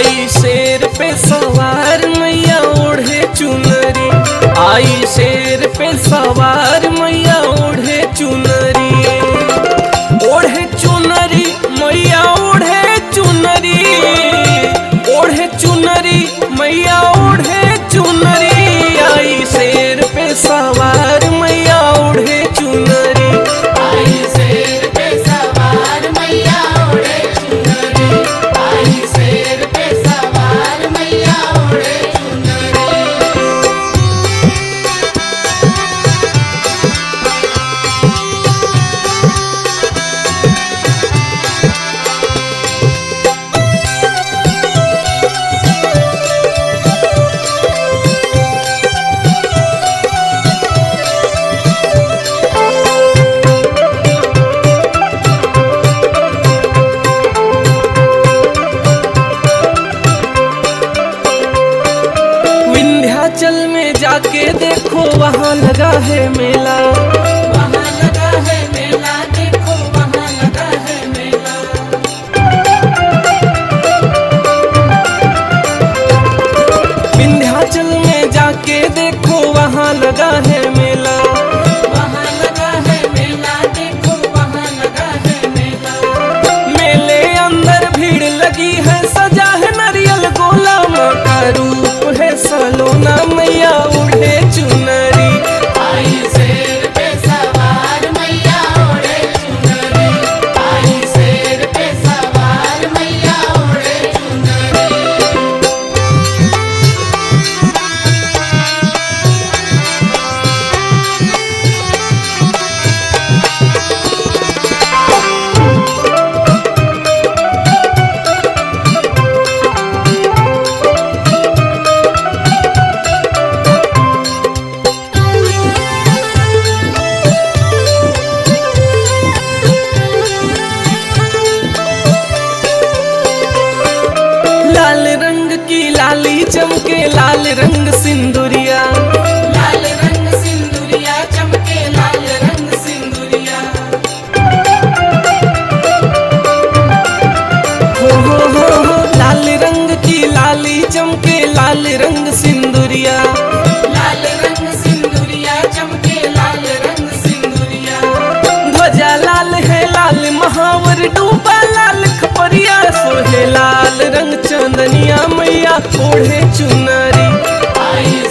आई शेर पे सवार मैया ओढ़े चुनरी। आई शेर पे सवार मैया जाके देखो वहाँ लगा है मेला। वहाँ लगा है मेला देखो वहाँ लगा है मेला। विंध्याचल में जाके देखो वहाँ लगा है मेला। वहाँ लगा है मेला लाल रंग सिंदूरिया। लाल रंग सिंदूरिया चमके लाल रंग सिंदूरिया। हो हो हो हो लाल रंग की लाली चमके लाल रंग सिंदूरिया। लाल रंग सिंदूरिया चमके लाल रंग सिंदूरिया। ध्वजा लाल है लाल महावर डूबा ओढ़े चुनरी। आई